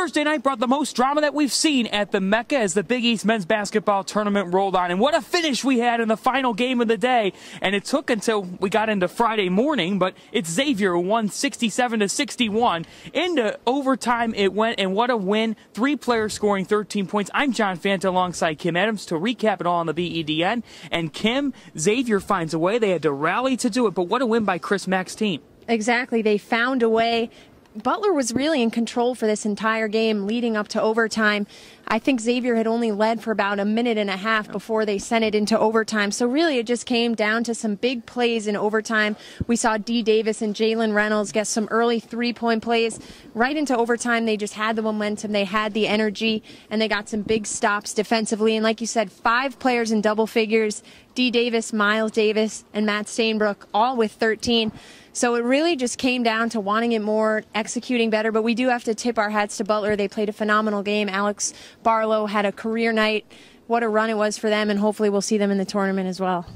Thursday night brought the most drama that we've seen at the Mecca as the Big East men's basketball tournament rolled on. And what a finish we had in the final game of the day. And it took until we got into Friday morning, but it's Xavier won 67 to 61. Into overtime it went, and what a win. Three players scoring 13 points. I'm John Fanta alongside Kim Adams to recap it all on the BEDN. And Kim, Xavier finds a way. They had to rally to do it, but what a win by Chris Mack's team. Exactly. They found a way. Butler was really in control for this entire game leading up to overtime. I think Xavier had only led for about a minute and a half before they sent it into overtime. So really it just came down to some big plays in overtime. We saw Dee Davis and Jalen Reynolds get some early three point plays. Right into overtime, they just had the momentum, they had the energy, and they got some big stops defensively. And like you said, five players in double figures. Dee Davis, Myles Davis, and Matt Stainbrook, all with 13. So it really just came down to wanting it more, executing better. But we do have to tip our hats to Butler. They played a phenomenal game. Alex Barlow had a career night. What a run it was for them, and hopefully we'll see them in the tournament as well.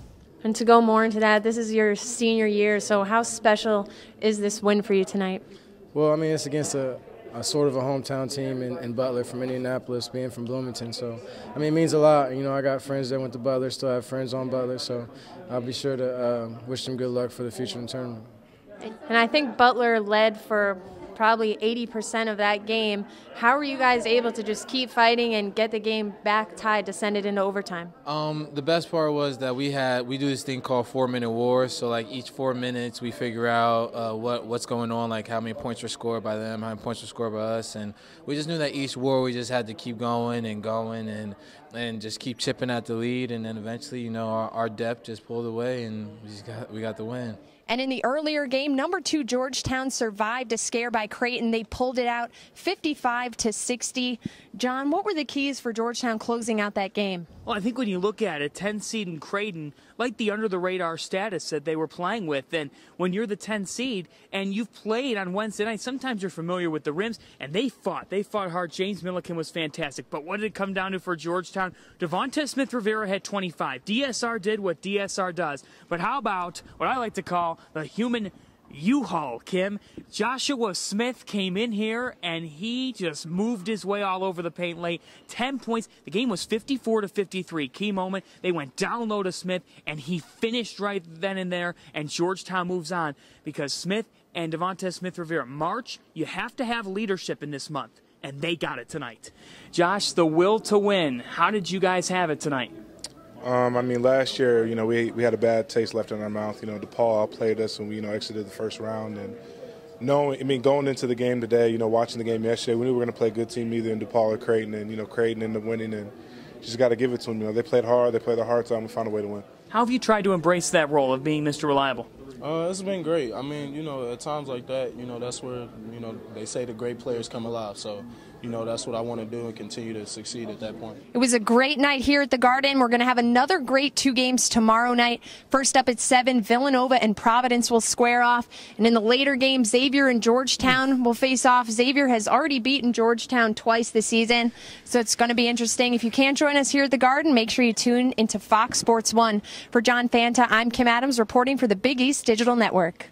And to go more into that, this is your senior year. So how special is this win for you tonight? Well, I mean, it's against a, sort of a hometown team in, in, Butler from Indianapolis, being from Bloomington. So, I mean, it means a lot. You know, I got friends that went to Butler, still have friends on Butler. So, I'll be sure to uh, wish them good luck for the future in tournament. And I think Butler led for probably 80% of that game. How were you guys able to just keep fighting and get the game back tied to send it into overtime? Um, the best part was that we had we do this thing called four minute wars. So like each four minutes we figure out uh, what what's going on, like how many points were scored by them, how many points were scored by us, and we just knew that each war we just had to keep going and going and and just keep chipping at the lead, and then eventually you know our, our depth just pulled away and we got we got the win. And in the earlier game, number two Georgetown survived a scare by Creighton. They pulled it out 55 to 60. John, what were the keys for Georgetown closing out that game? Well, I think when you look at it, 10 seed in Creighton, like the under the radar status that they were playing with, and when you're the 10 seed and you've played on Wednesday night, sometimes you're familiar with the rims, and they fought. They fought hard. James Milligan was fantastic. But what did it come down to for Georgetown? D'Vauntes Smith Rivera had 25. DSR did what DSR does. But how about what I like to call the human U-Haul, Kim. Joshua Smith came in here and he just moved his way all over the paint late. 10 points. The game was 54 to 53. Key moment. They went down low to Smith and he finished right then and there and Georgetown moves on because Smith and D'Vauntes Smith Rivera March, you have to have leadership in this month and they got it tonight. Josh, the will to win. How did you guys have it tonight? Um, I mean, last year, you know, we we had a bad taste left in our mouth. You know, DePaul outplayed us, and we, you know, exited the first round. And knowing, I mean, going into the game today, you know, watching the game yesterday, we knew we were going to play a good team either in DePaul or Creighton, and you know, Creighton ended up winning, and just got to give it to them. You know, they played hard, they played their hearts out, and we found a way to win. How have you tried to embrace that role of being Mr. Reliable? Uh, it's been great. I mean, you know, at times like that, you know, that's where, you know, they say the great players come alive. So, you know, that's what I want to do and continue to succeed at that point. It was a great night here at the Garden. We're going to have another great two games tomorrow night. First up at 7, Villanova and Providence will square off. And in the later game, Xavier and Georgetown will face off. Xavier has already beaten Georgetown twice this season, so it's going to be interesting. If you can't join us here at the Garden, make sure you tune into Fox Sports 1. For John Fanta, I'm Kim Adams reporting for the Big East Digital Network.